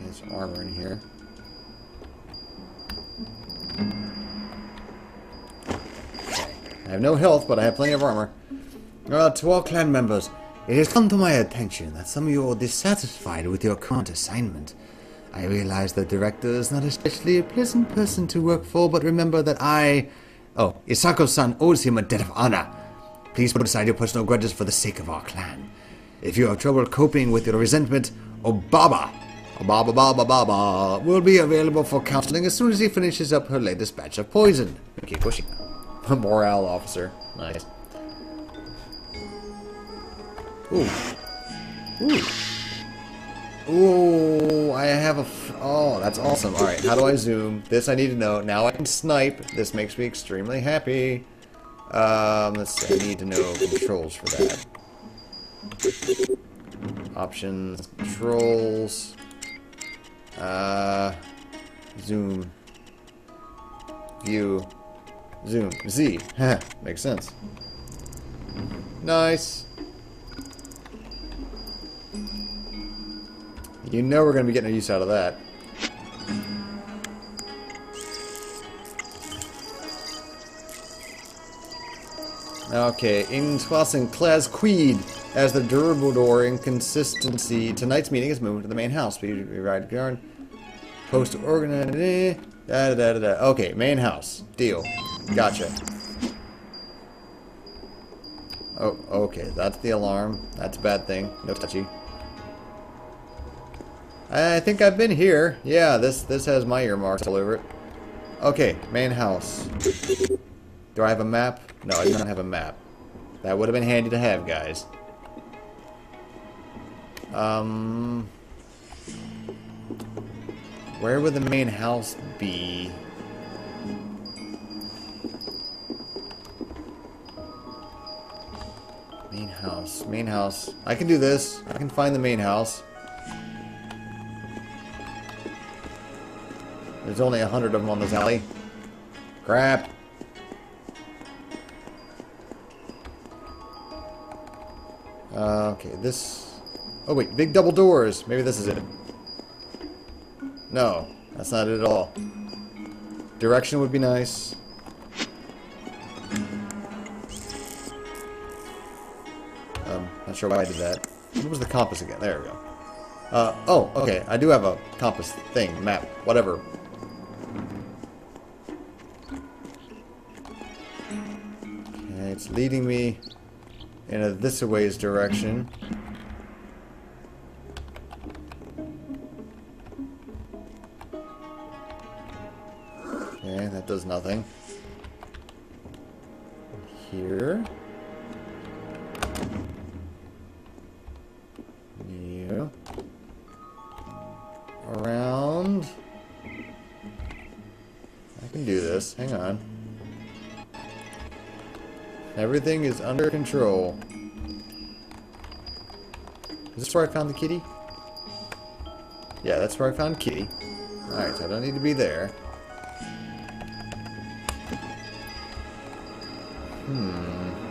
There's armor in here. I have no health, but I have plenty of armor. Uh, to all clan members, it has come to my attention that some of you are dissatisfied with your current assignment. I realize the director is not especially a pleasant person to work for, but remember that I... Oh, Isako-san owes him a debt of honor. Please put aside your personal grudges for the sake of our clan. If you have trouble coping with your resentment, Obaba, Obaba Baba Baba, will be available for counseling as soon as he finishes up her latest batch of poison. Keep pushing. Morale officer. Nice. Ooh. Ooh. Ooh, I have a. oh, that's awesome. Alright, how do I zoom? This I need to know. Now I can snipe. This makes me extremely happy. Um, let's see. I need to know controls for that. Options, controls. Uh, zoom. View. Zoom. Z. Makes sense. Nice. You know we're going to be getting a use out of that. Okay, in crossing class Queed as the durable door inconsistency. Tonight's meeting is moved to the main house. We ride guard. Post organize. Da, da, da, da. Okay, main house. Deal. Gotcha. Oh, okay. That's the alarm. That's a bad thing. No touchy. I think I've been here. Yeah, this this has my earmarks all over it. Okay, main house. Do I have a map? No, I don't have a map. That would have been handy to have, guys. Um... Where would the main house be? Main house. Main house. I can do this. I can find the main house. There's only a hundred of them on this alley. Crap. Uh, okay, this... Oh wait, big double doors. Maybe this is it. No, that's not it at all. Direction would be nice. Um, not sure why I did that. What was the compass again? There we go. Uh, oh, okay. I do have a compass thing, map, whatever. Okay, it's leading me in a this-a-ways direction. Everything is under control. Is this where I found the kitty? Yeah, that's where I found kitty. Alright, so I don't need to be there. Hmm.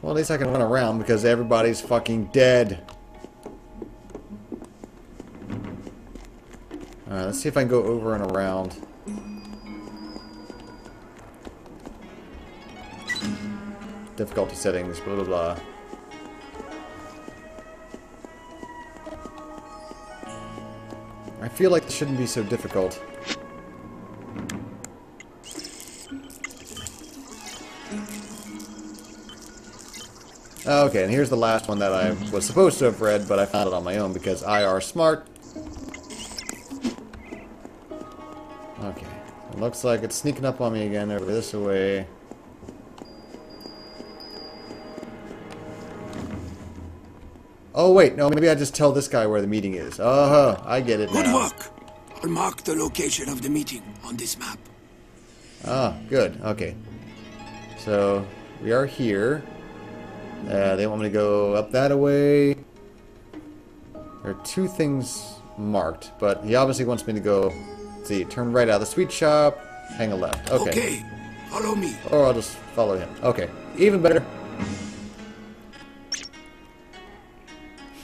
Well, at least I can run around because everybody's fucking dead. Alright, let's see if I can go over and around. Difficulty settings, blah blah blah. I feel like this shouldn't be so difficult. Ah, okay, and here's the last one that I was supposed to have read, but I found it on my own because I are smart. Okay, it looks like it's sneaking up on me again over this way. Oh wait, no, maybe I just tell this guy where the meeting is. Uh huh, I get it Good now. work. I'll mark the location of the meeting on this map. Ah, good. Okay. So we are here. Uh, they want me to go up that way. There are two things marked, but he obviously wants me to go. let's see, turn right out of the sweet shop, hang a left. Okay. Okay, follow me. Or I'll just follow him. Okay. Even better.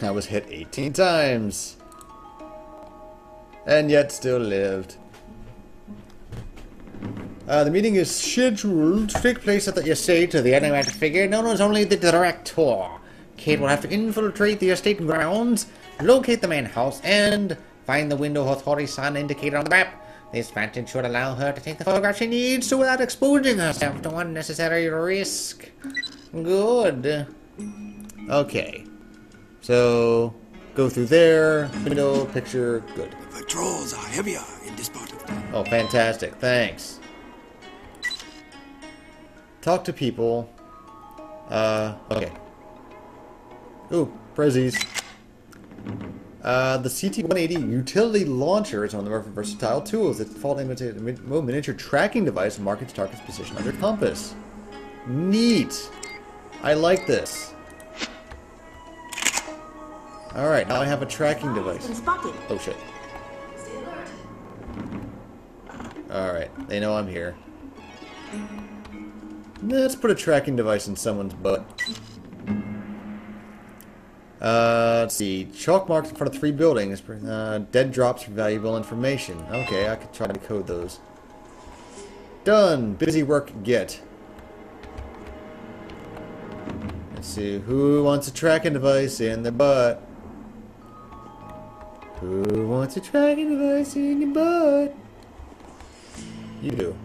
I was hit 18 times. And yet still lived. Uh, the meeting is scheduled to take place at the estate of the animated figure known as only the Director. Kate will have to infiltrate the estate grounds, locate the main house, and find the window Hotori sign indicated on the map. This vantage should allow her to take the photograph she needs to without exposing herself to unnecessary risk. Good. Okay. So, go through there, window, picture, good. The patrols are heavier in this part of town. Oh, fantastic. Thanks. Talk to people. Uh, okay. Ooh, prezzies. Uh, the CT-180 utility launcher is one of the more versatile tools. Its default imitated miniature tracking device markets target's position under compass. Neat. I like this. Alright, now I have a tracking device. Spotted. Oh shit. Alright, they know I'm here. Let's put a tracking device in someone's butt. Uh, let's see. Chalk marks in front of three buildings. Uh, dead drops for valuable information. Okay, I could try to code those. Done. Busy work get. Let's see. Who wants a tracking device in their butt? Who wants a tracking device in your butt? You do.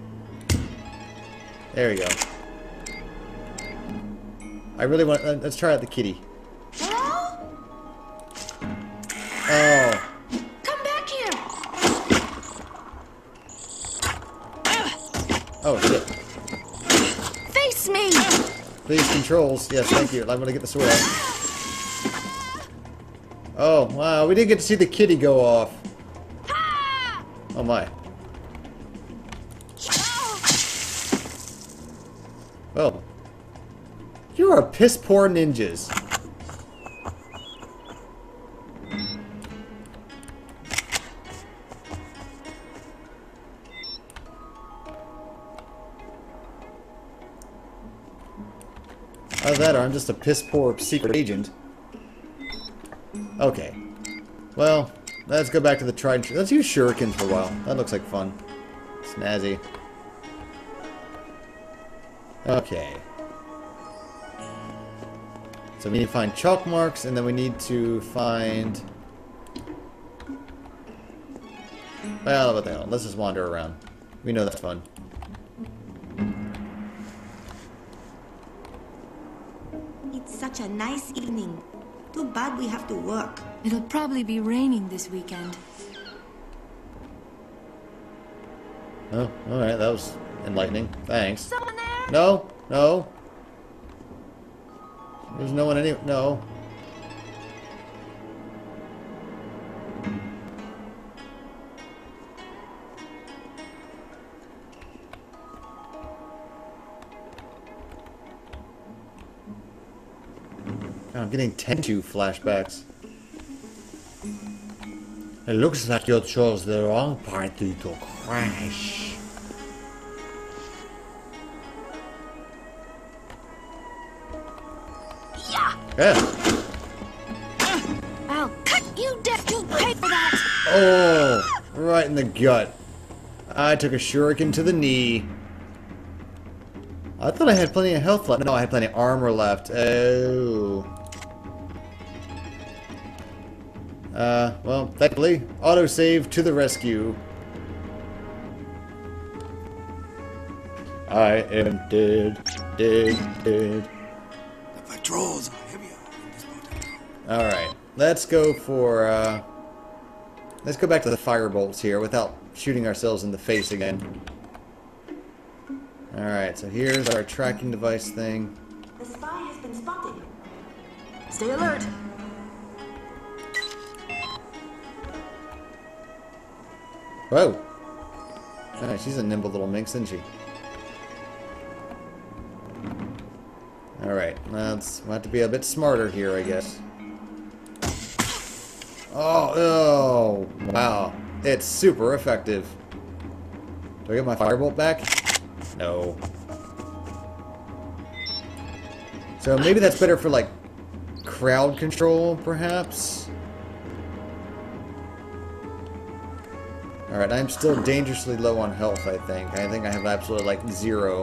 There we go. I really want. uh, Let's try out the kitty. Hello? Oh, Come back here. oh shit. Face me. Please controls. Yes, thank you. I'm gonna get the sword out. Oh wow, we didn't get to see the kitty go off. Oh my. Oh. Well, you are piss poor ninjas. Either that or I'm just a piss poor secret agent. Okay. Well, let's go back to the tried. Let's use shurikens for a while. That looks like fun. Snazzy. Okay. So we need to find chalk marks, and then we need to find... Well, what the hell. Let's just wander around. We know that's fun. It's such a nice evening. Too bad we have to work. It'll probably be raining this weekend. Oh, alright, that was enlightening. Thanks. Someone there? No, no. There's no one any. No. I'm getting Tenchu flashbacks. It looks like you chose the wrong party to crash. Yeah. Yeah. I'll cut you dead. You'll pay for that. Oh, right in the gut. I took a shuriken to the knee. I thought I had plenty of health left. No, I had plenty of armor left. Oh. Uh, well, thankfully, autosave to the rescue. I am dead, dead, dead. The patrols are heavier in this part. Alright, let's go for, uh... Let's go back to the firebolts here without shooting ourselves in the face again. Alright, so here's our tracking device thing. The spy has been spotted. Stay alert. Whoa! Alright, she's a nimble little minx, isn't she? Alright, let's we'll have to be a bit smarter here, I guess. Oh, oh, wow. It's super effective. Do I get my firebolt back? No. So maybe that's better for, like, crowd control, perhaps? Alright, I'm still dangerously low on health, I think. I think I have absolutely, like, zero.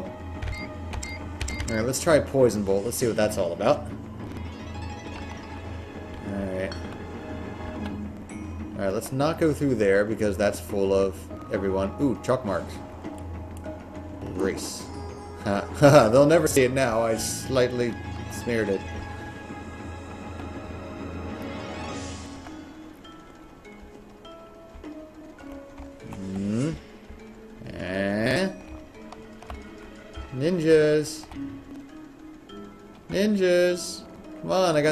Alright, let's try Poison Bolt. Let's see what that's all about. Alright. Alright, let's not go through there because that's full of everyone. Ooh, chalk marks. Race. They'll never see it now. I slightly smeared it.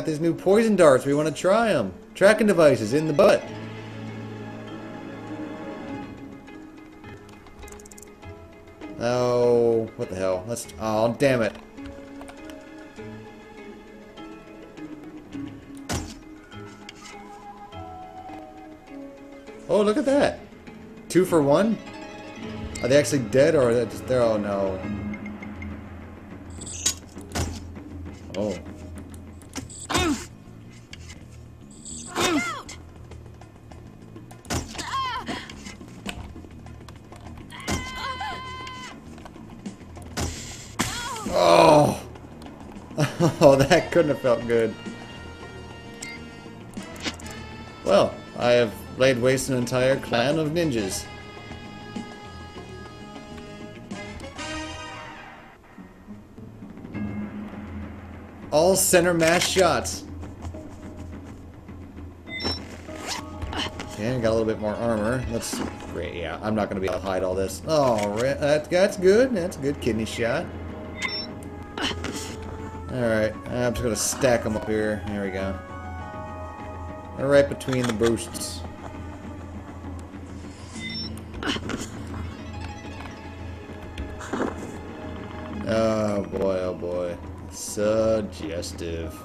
Got these new poison darts. We want to try them. Tracking devices in the butt. Oh, what the hell? Let's. Oh, damn it. Oh, look at that. Two for one? Are they actually dead or are they just there? Oh no. Oh. Couldn't have felt good. Well, I have laid waste an entire clan of ninjas. All center mass shots. Okay, got a little bit more armor. Let's great. Yeah, I'm not gonna be able to hide all this. Oh, right, that's good. That's a good kidney shot. Alright, I'm just gonna stack them up here. There we go. Right between the boosts. Oh boy, oh boy. Suggestive.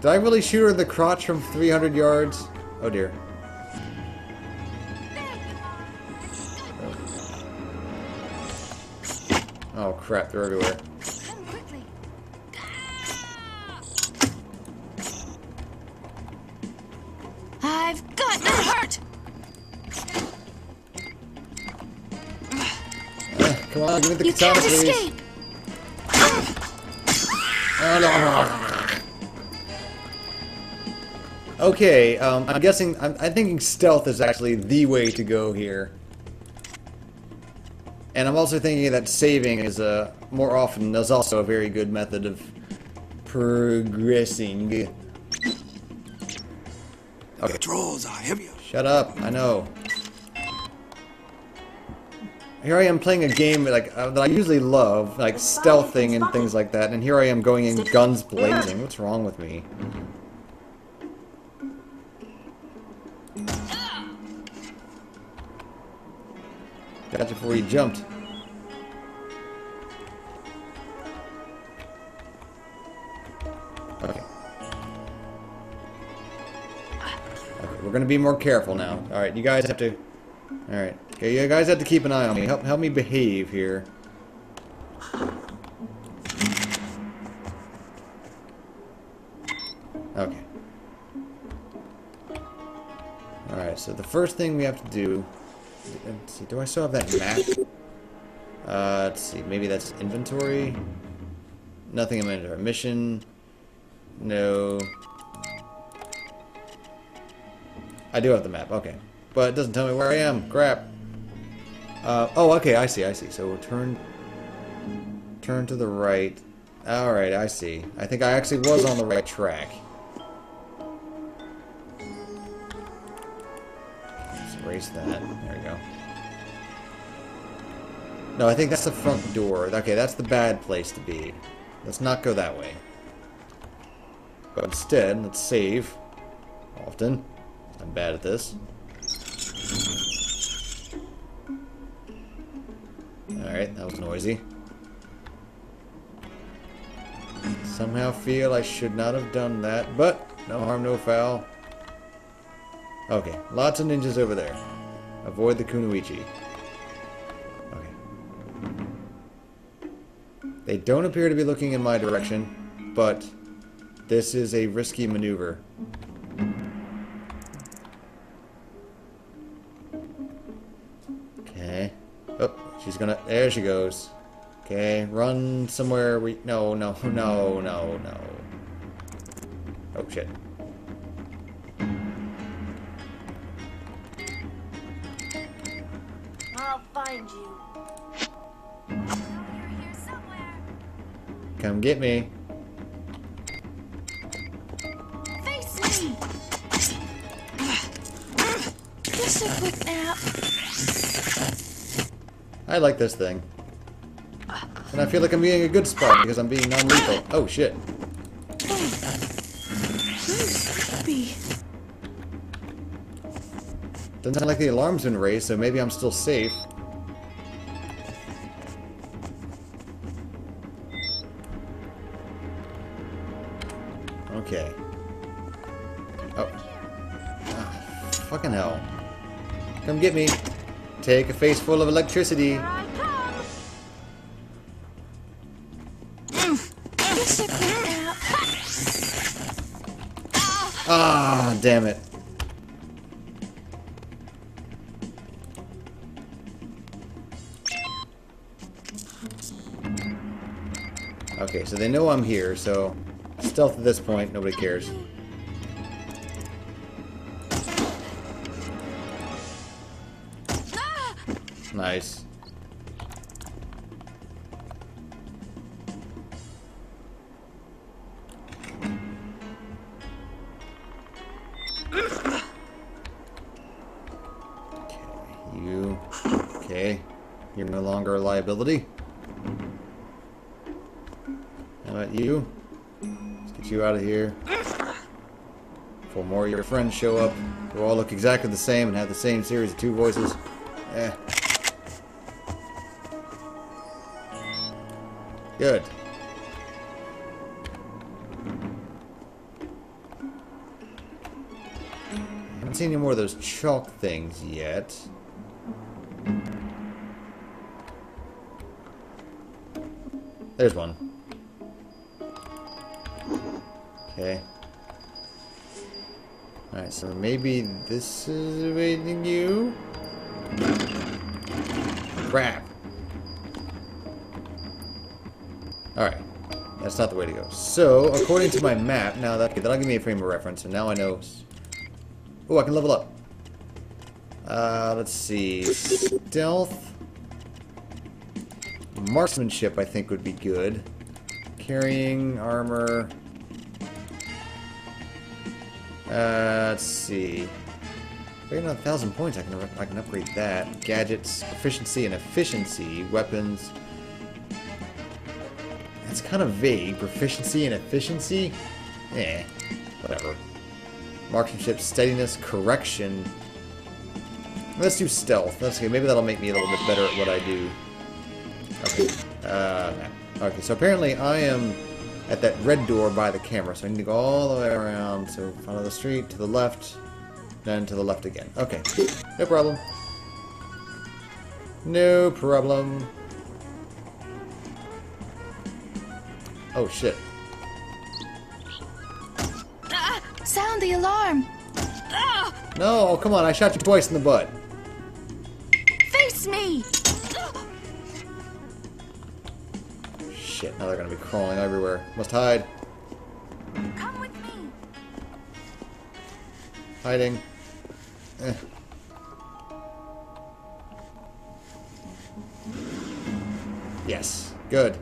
Did I really shoot her in the crotch from 300 yards? Oh dear. Oh crap, they're everywhere. Can't please. escape. Okay, um, I'm guessing, I'm, I'm thinking stealth is actually the way to go here. And I'm also thinking that saving is a, more often, is also a very good method of progressing. Okay, Trolls are heavier. shut up, I know. Here I am playing a game like uh, that I usually love, like stealthing and things like that, and here I am going in guns blazing. What's wrong with me? Got you before you jumped. Okay. Okay, we're gonna be more careful now. Alright, you guys have to... Alright. Okay, you guys have to keep an eye on me. Help, help me behave here. Okay. Alright, so the first thing we have to do... Let's see, do I still have that map? Uh, let's see, maybe that's inventory? Nothing in my inventory. Mission... No... I do have the map, okay. But it doesn't tell me where I am. Crap. Uh, oh, okay, I see, I see. So we'll turn... Turn to the right. Alright, I see. I think I actually was on the right track. Let's erase that. There we go. No, I think that's the front door. Okay, that's the bad place to be. Let's not go that way. But instead, let's save. Often. I'm bad at this. Alright, that was noisy. Somehow feel I should not have done that, but no harm, no foul. Okay, lots of ninjas over there. Avoid the Kunoichi. Okay. They don't appear to be looking in my direction, but This is a risky maneuver. She's gonna. There she goes. Okay, run somewhere. We no, no, no, no, no. Oh shit. I'll find you. You're here somewhere. Come get me. I like this thing. And I feel like I'm being a good spot because I'm being non-lethal. Oh shit. Doesn't sound like the alarm's been raised, so maybe I'm still safe. Okay. Oh. Ah, fucking hell. Come get me. Take a face full of electricity. Ah, damn it. Okay, so they know I'm here, so stealth at this point, nobody cares. Nice. You. Okay. You're no longer a liability. How about you? Let's get you out of here. Before more of your friends show up, who all look exactly the same and have the same series of two voices. Eh. Good. haven't seen any more of those chalk things yet. There's one. Okay. Alright, so maybe this is evading you? Crap. Alright. That's not the way to go. So, according to my map, now that that'll give me a frame of reference, and now I know. Oh, I can level up. Uh, let's see. Stealth. Marksmanship, I think, would be good. Carrying, armor. Uh, let's see. A thousand points. I can I can upgrade that. Gadgets, proficiency, and efficiency. Weapons. Kind of vague. Proficiency and efficiency. Eh, whatever. Marksmanship, steadiness, correction. Let's do stealth. That's okay. Maybe that'll make me a little bit better at what I do. Okay. Uh, okay. So apparently I am at that red door by the camera. So I need to go all the way around. So follow the street to the left, then to the left again. Okay. No problem. No problem. Oh shit. Ah, sound the alarm. Ah, No, oh, come on. I shot you twice in the butt. face me. Shit, now they're gonna be crawling everywhere. Must hide. Come with me. Hiding. Eh. Yes. Good.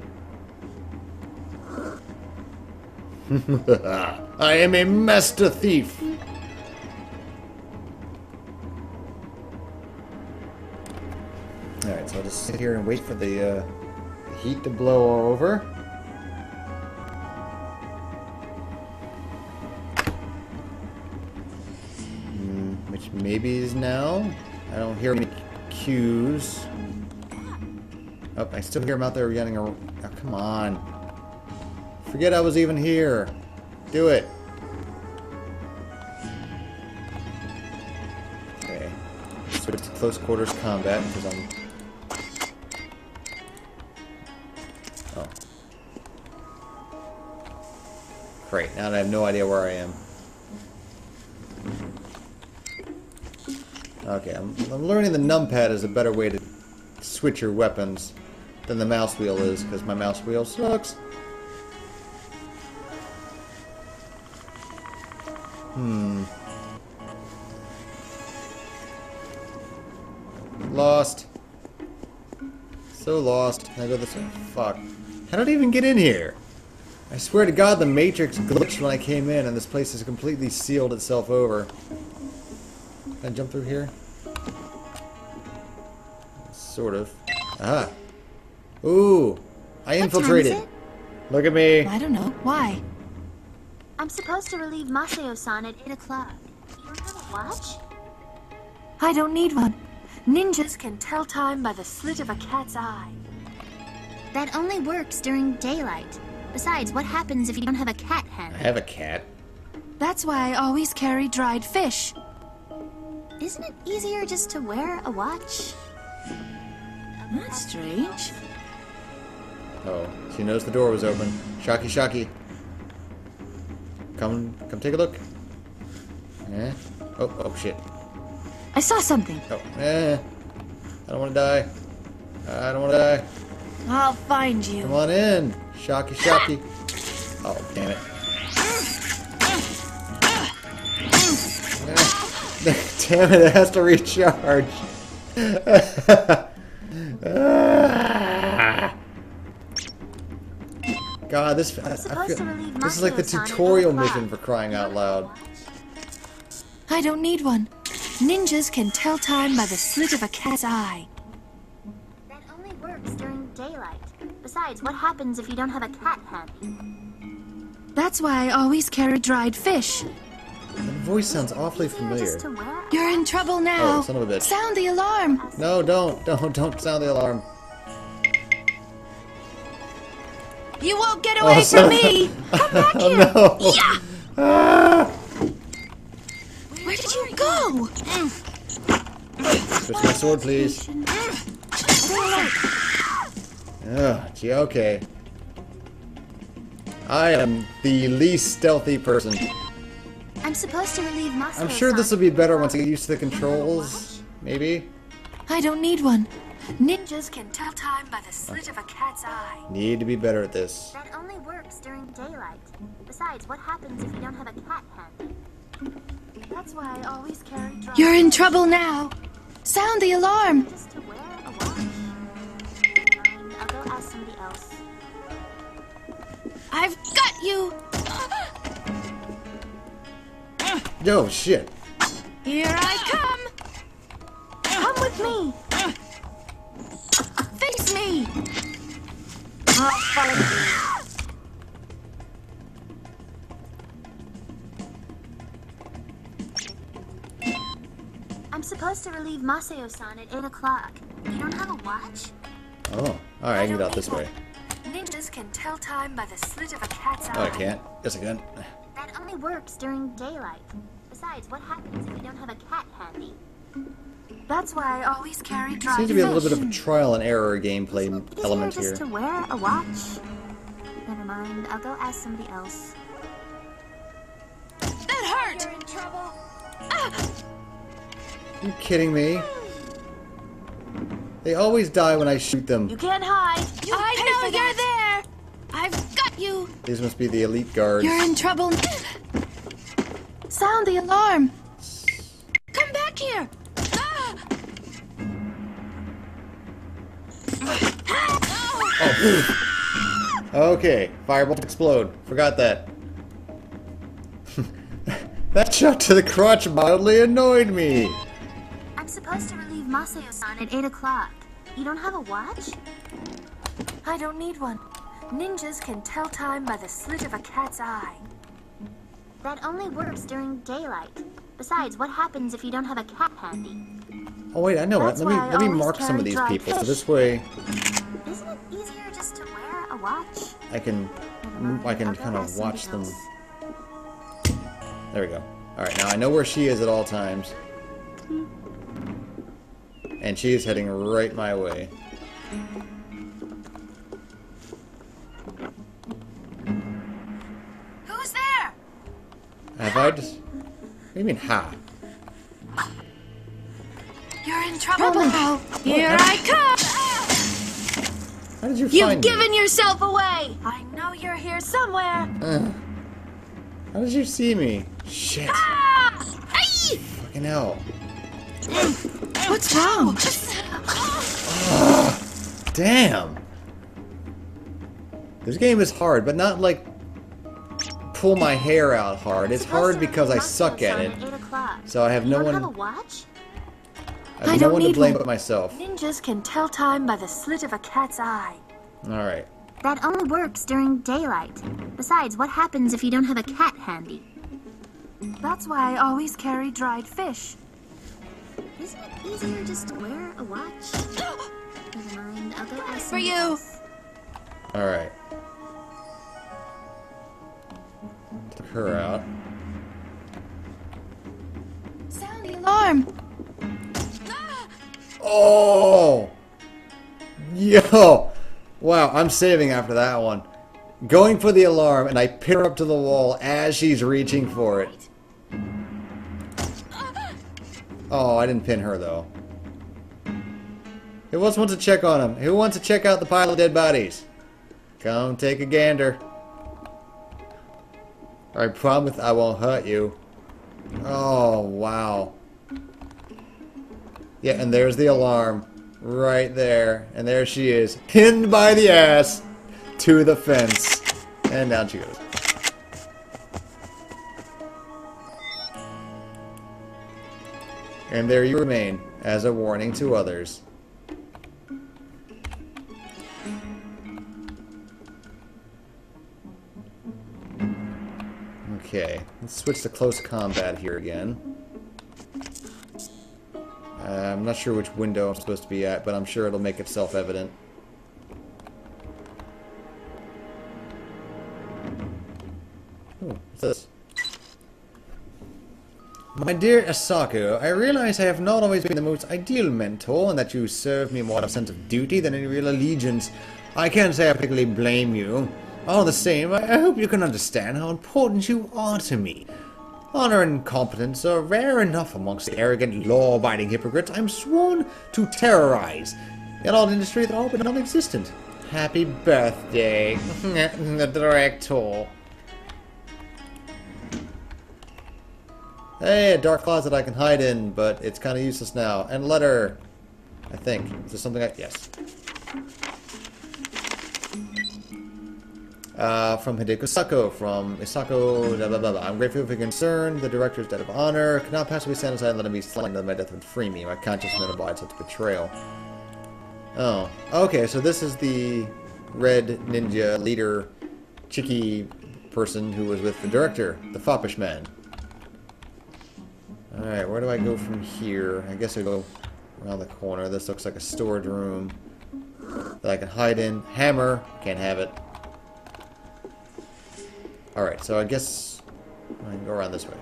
I am a master thief. Alright, so I'll just sit here and wait for the, uh, the heat to blow over. Mm, which maybe is now. I don't hear any cues. Oh, I still hear him out there yelling. Oh, come on. Forget I was even here. Do it. Okay. Switch to close quarters combat because I'm. Oh. Great, now I have no idea where I am. Okay, I'm, I'm learning the numpad is a better way to switch your weapons than the mouse wheel is, because my mouse wheel sucks. Hmm. Lost. So lost. Can I go this way? Fuck. How did I even get in here? I swear to God, the Matrix glitched when I came in, and this place has completely sealed itself over. Can I jump through here? Sort of. Ah. Ooh. I infiltrated. Look at me. I don't know. Why? I'm supposed to relieve Masayo-san at 8 o'clock. You don't have a watch? I don't need one. Ninjas can tell time by the slit of a cat's eye. That only works during daylight. Besides, what happens if you don't have a cat I have a cat. That's why I always carry dried fish. Isn't it easier just to wear a watch? That's strange. Oh, she knows the door was open. Shocky, shocky. Come, come take a look. Eh? Oh, oh shit. I saw something. Oh, eh. I don't want to die. I don't want to die. I'll find you. Come on in. Shocky, shocky. Oh, damn it. damn it, it has to recharge. God, this I, I feel, this is like the tutorial mission for crying out loud. I don't need one. Ninjas can tell time by the slit of a cat's eye. That only works during daylight. Besides, what happens if you don't have a cat handy? That's why I always carry dried fish. That voice sounds awfully familiar. just to wear a You're in trouble oh, now. Oh, son of a bitch. Sound the alarm. No, don't, don't, don't sound the alarm. You won't get Oh, away son from me. Come back Oh here. no! Yeah. Ah! Where did you go? Switch my sword, please. Oh, gee, okay. I am the least stealthy person. I'm supposed to relieve Masayo-san. I'm sure this will be better once I get used to the controls. Maybe? I don't need one. Ninjas can tell time by the slit of a cat's eye. Need to be better at this. That only works during daylight. Besides, what happens if you don't have a cat handy? That's why I always carry dried You're in trouble now. Sound the alarm. Just to wear a watch? I'll go ask somebody else. I've got you. Yo, shit. Supposed to relieve Masayo-san at 8 o'clock. You don't have a watch? Oh, alright, I can get out this way. Ninjas can tell time by the slit of a cat's eye. Oh, I can't. Yes, I can. That only works during daylight. Besides, what happens if you don't have a cat handy? That's why I always carry dried Seems to be a little bit of a trial and error gameplay Isn't element here. just to wear a watch? Never mind, I'll go ask somebody else. You kidding me? They always die when I shoot them. You can't hide. I know you're there. I've got you. These must be the elite guards. You're in trouble. Sound the alarm. Come back here. Ah! Okay, firebolt explode. Forgot that. that shot to the crotch mildly annoyed me. I'm supposed to relieve Masayo-san at 8 o'clock. You don't have a watch? I don't need one. Ninjas can tell time by the slit of a cat's eye. That only works during daylight. Besides, what happens if you don't have a cat handy? Oh wait, I know what. Let me I let me mark some of these dried people so this way Isn't it easier just to wear a watch? I can I can kind of watch them. There we go. All right, now I know where she is at all times. Hmm. And she is heading right my way. Who's there? Have I just... What do you mean, ha? You're in trouble now. Here I come. How did you You've find me? given yourself away! I know you're here somewhere! How did you see me? Shit. Ah! Ay! Fucking hell. What's wrong? Damn. This game is hard, but not like pull my hair out hard. It's hard because I suck at it. at 8 o'clock. So I have no don't have a one watch? I have no don't one to blame but myself. Ninjas can tell time by the slit of a cat's eye. Alright. That only works during daylight. Besides, what happens if you don't have a cat handy? That's why I always carry dried fish. Isn't it easier just to wear a watch? Never mind, I'll go ask For you. Alright. Took her out. Sound the alarm. Oh! Yo! Wow, I'm saving after that one. Going for the alarm, and I pin her up to the wall as she's reaching for it. Oh, I didn't pin her, though. Who else wants to check on him? Who wants to check out the pile of dead bodies? Come take a gander. I promise I won't hurt you. Oh, wow. Yeah, and there's the alarm. Right there. And there she is. Pinned by the ass to the fence. And down she goes. And there you remain, as a warning to others. Okay, let's switch to close combat here again. Uh, I'm not sure which window I'm supposed to be at, but I'm sure it'll make itself evident. My dear Asako, I realize I have not always been the most ideal mentor, and that you serve me more out of sense of duty than any real allegiance. I can't say I particularly blame you. All the same, I hope you can understand how important you are to me. Honor and competence are rare enough amongst the arrogant, law-abiding hypocrites I'm sworn to terrorize. In all industry, they're all but non-existent. Happy birthday, the director. Hey, a dark closet I can hide in, but it's kind of useless now. And letter, I think. Is there something I... Yes. Uh, from Hideko Sako, from Isako, blah, blah, blah, blah. I'm grateful for your concern. The director's debt of honor cannot possibly stand aside and let him be slain that my death would free me. My conscience never abides such betrayal. Oh. Okay, so this is the red ninja leader, chicky person who was with the director, the foppish man. Alright, where do I go from here? I guess I go around the corner. This looks like a storage room that I can hide in. Hammer, can't have it. Alright, so I guess I can go around this way.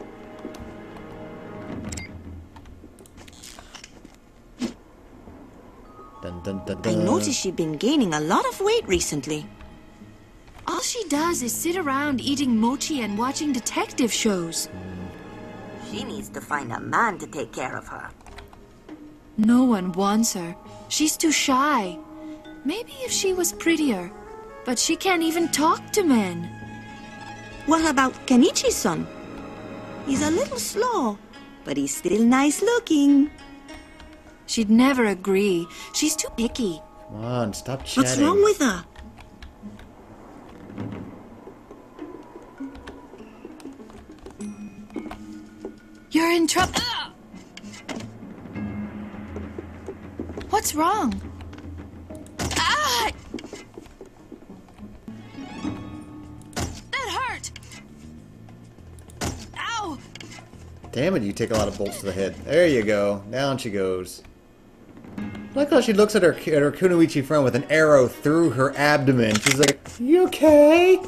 Dun, dun, dun, I noticed you've been gaining a lot of weight recently. All she does is sit around eating mochi and watching detective shows. She needs to find a man to take care of her. No one wants her. She's too shy. Maybe if she was prettier. But she can't even talk to men. What about Kenichi-san? He's a little slow, but he's still nice looking. She'd never agree. She's too picky. Come on, stop chatting. What's wrong with her? You're in trouble. What's wrong? Ah! That hurt! Ow! Damn it, you take a lot of bolts to the head. There you go. Down she goes. I like how she looks at her at her Kunoichi friend with an arrow through her abdomen. She's like, "You okay?"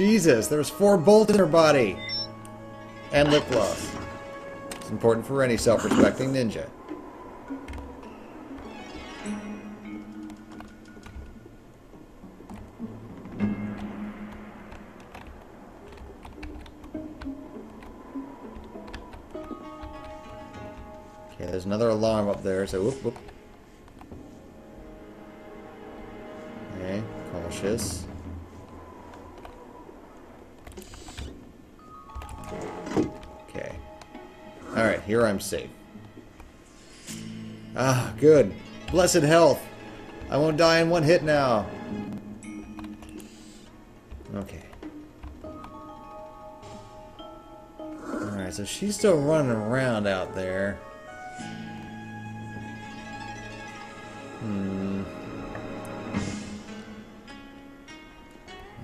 Jesus, there's four bolts in her body! And lip gloss. It's important for any self-respecting ninja. Okay, there's another alarm up there, so whoop whoop. Okay, cautious. I'm safe. Ah, good. Blessed health. I won't die in one hit now. Okay. Alright, so she's still running around out there. Hmm.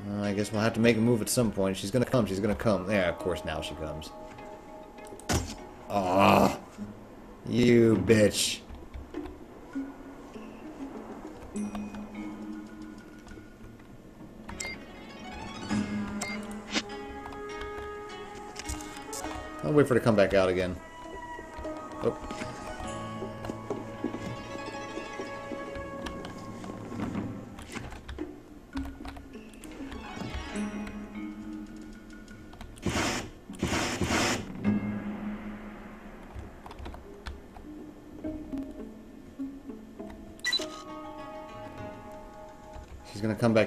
Well, I guess we'll have to make a move at some point. She's gonna come, she's gonna come. Yeah, of course now she comes. Ah, You bitch. I'll wait for her to come back out again. Oh.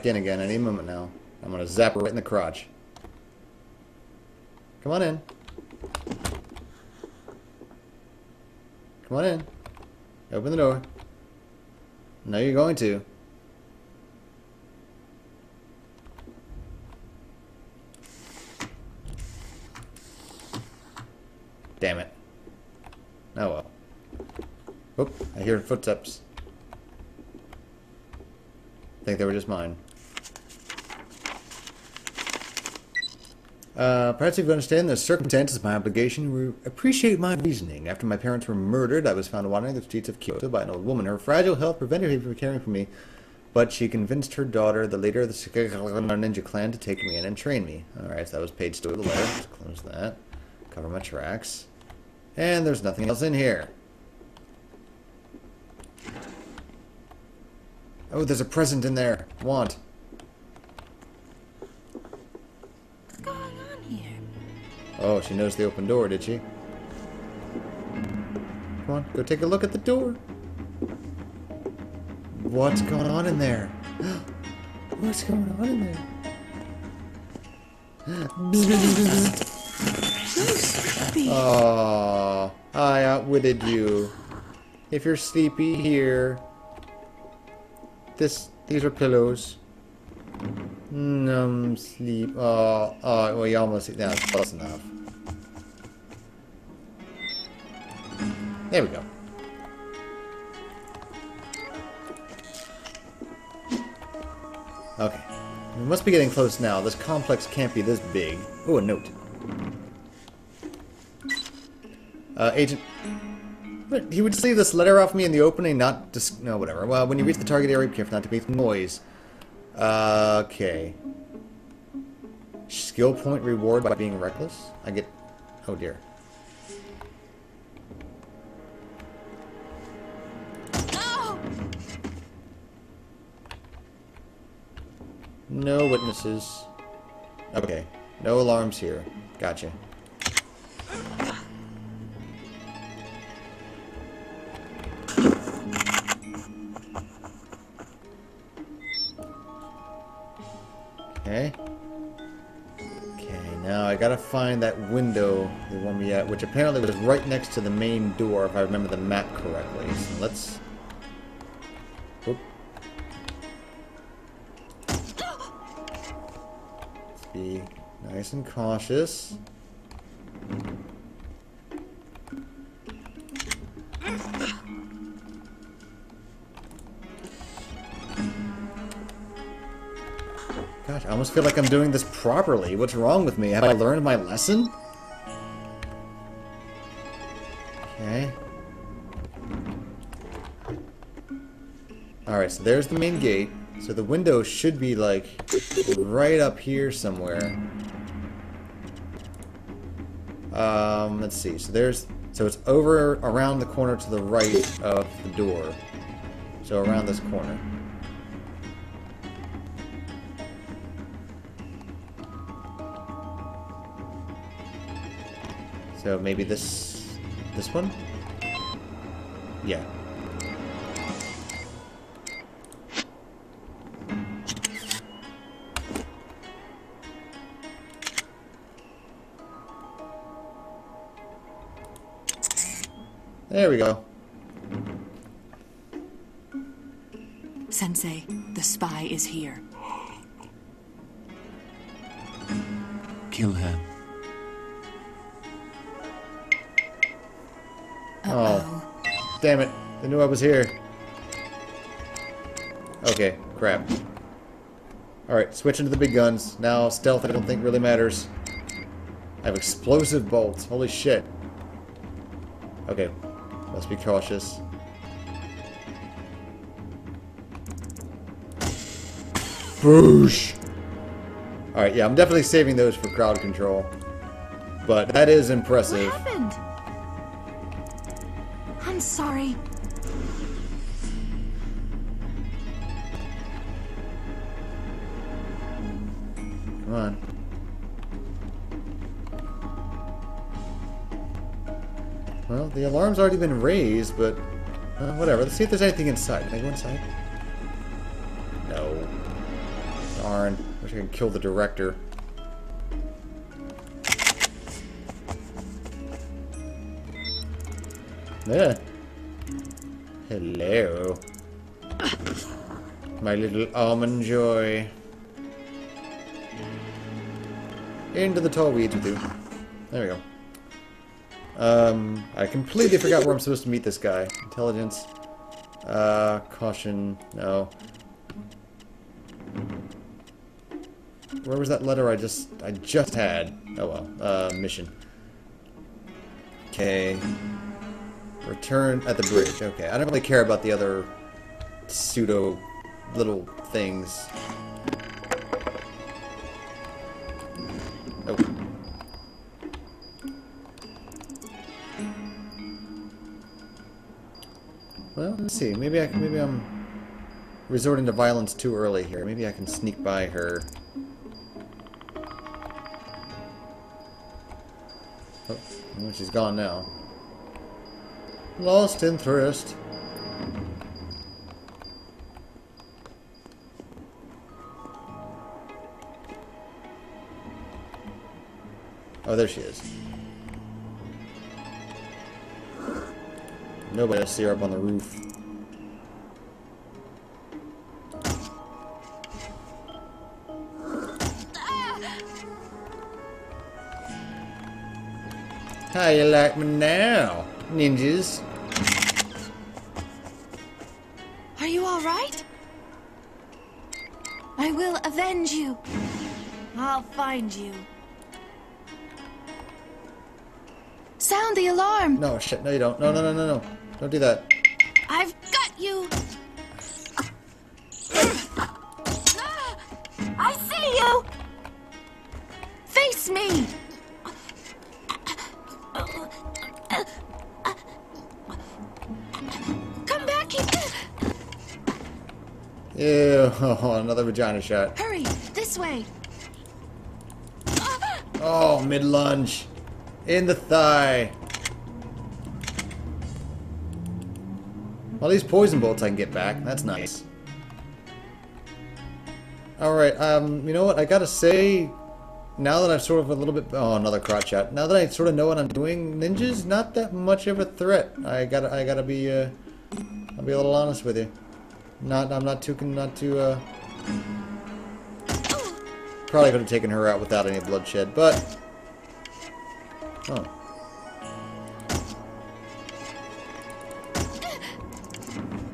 In again any moment now. I'm gonna zap her right in the crotch. Come on in. Come on in. Open the door. No, you're going to. Damn it. Oh well. Oop, I hear footsteps. think they were just mine. Uh, perhaps if you understand the circumstances of my obligation, you appreciate my reasoning. After my parents were murdered, I was found wandering the streets of Kyoto by an old woman. Her fragile health prevented her from caring for me, but she convinced her daughter, the leader of the ninja clan, to take me in and train me. Alright, so that was page two of the letter. Let's close that. Cover my tracks. And there's nothing else in here. Oh, there's a present in there. Want. Oh, she knows the open door, did she? Come on, go take a look at the door. What's going on in there? What's going on in there? Oh, I outwitted you. If you're sleepy, here. This, these are pillows. Num sleep. Oh, oh, well, you almost. Yeah, that's close enough. There we go. Okay. We must be getting close now. This complex can't be this big. Oh, a note. Uh, Agent... He would just leave this letter off me in the opening, not just... No, whatever. Well, when you reach the target area, be careful not to make noise. Okay. Skill point reward by being reckless? I get... Oh, dear. No! No witnesses. Okay. No alarms here. Gotcha. Okay. Okay, now I gotta find that window they want me at, which apparently was right next to the main door, if I remember the map correctly. So let's... Let's be nice and cautious. Almost feel like I'm doing this properly. What's wrong with me? Have I learned my lesson? Okay. Alright, so there's the main gate. So the window should be like right up here somewhere. Um, let's see. So there's so it's over around the corner to the right of the door. So around this corner. So maybe this this one? Yeah. There we go. Sensei, the spy is here. Kill her. Oh. Damn it. They knew I was here. Okay, crap. Alright, switching to the big guns. Now, stealth I don't think really matters. I have explosive bolts. Holy shit. Okay, let's be cautious. Boosh! Alright, yeah, I'm definitely saving those for crowd control. But that is What impressive. happened? I'm sorry. Come on. Well, the alarm's already been raised, but uh, whatever. Let's see if there's anything inside. Can I go inside? No. Darn. Wish I could kill the director. Yeah. Hello. My little almond joy. Into the tall weeds with you. There we go. Um, I completely forgot where I'm supposed to meet this guy. Intelligence. Uh, caution. No. Where was that letter I just I just had? Oh well. Uh, mission. Okay. Return at the bridge. Okay. I don't really care about the other pseudo little things. Oh. Well, let's see. Maybe I can, maybe I'm resorting to violence too early here. Maybe I can sneak by her. Oh, she's gone now. Lost interest. Oh, there she is. Nobody will see her up on the roof. How you like me now, ninjas? I will avenge you. I'll find you. Sound the alarm. No, shit, no you don't. No, no, no, no, no. Don't do that. Vagina shot. Hurry, this way. Oh, mid-lunge. In the thigh. Well, these poison bolts I can get back. That's nice. Alright, um, you know what? I gotta say, now that I've sort of a little bit... Oh, another crotch shot. Now that I sort of know what I'm doing, Ninja's not that much of a threat. I gotta, I gotta be, uh... I'll be a little honest with you. Not, I'm not too, not too, uh... Probably could have taken her out without any bloodshed, but... Oh.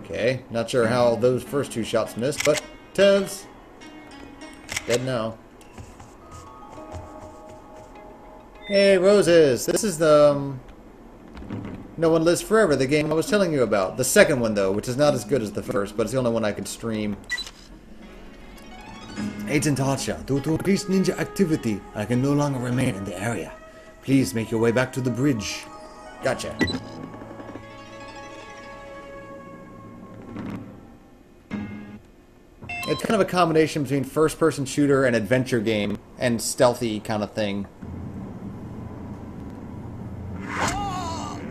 Okay, not sure how those first two shots missed, but Tev's dead now. Hey, Roses! This is the, um, No One Lives Forever, the game I was telling you about. The second one, though, which is not as good as the first, but it's the only one I could stream. Agent Archer, due to increased ninja activity, I can no longer remain in the area. Please make your way back to the bridge. Gotcha. It's kind of a combination between first-person shooter and adventure game and stealthy kind of thing.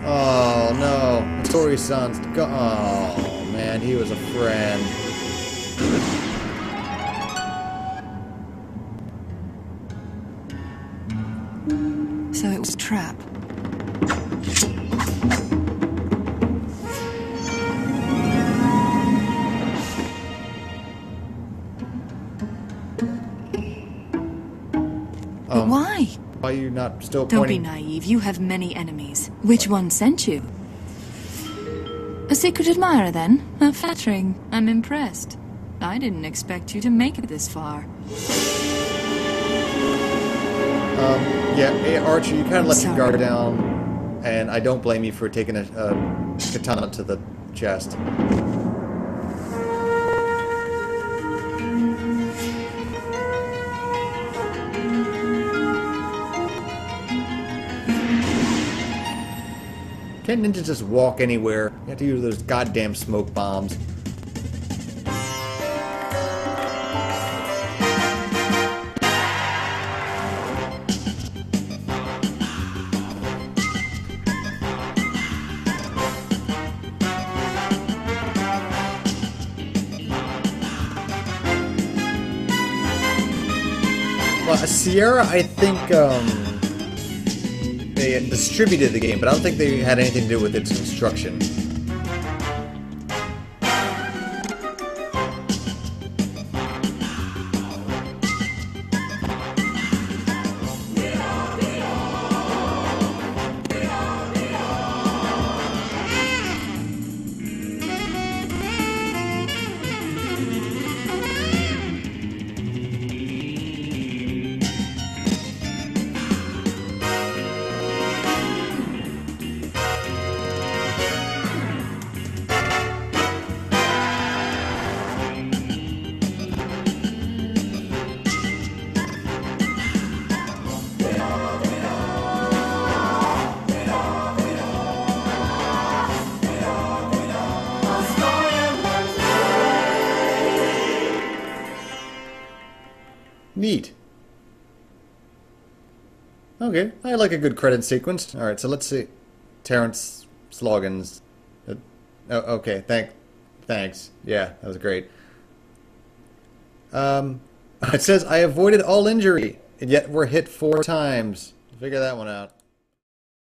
Oh no, Tori Son's go- Oh man, he was a friend. Trap. But why? Why are you not still Don't be naive. You have many enemies. Which one sent you? A secret admirer, then? How flattering. I'm impressed. I didn't expect you to make it this far. Um, yeah, Archer, you kind of let your guard down, and I don't blame you for taking a, a katana to the chest. Can't ninjas just walk anywhere? You have to use those goddamn smoke bombs. Well, Sierra, I think um, they distributed the game, but I don't think they had anything to do with its construction. I like a good credit sequence. All right, so let's see. Terrence Sloggins. Uh, oh, okay, thank, thanks. Yeah, that was great. Um, it says I avoided all injury, and yet we're hit four times. Figure that one out.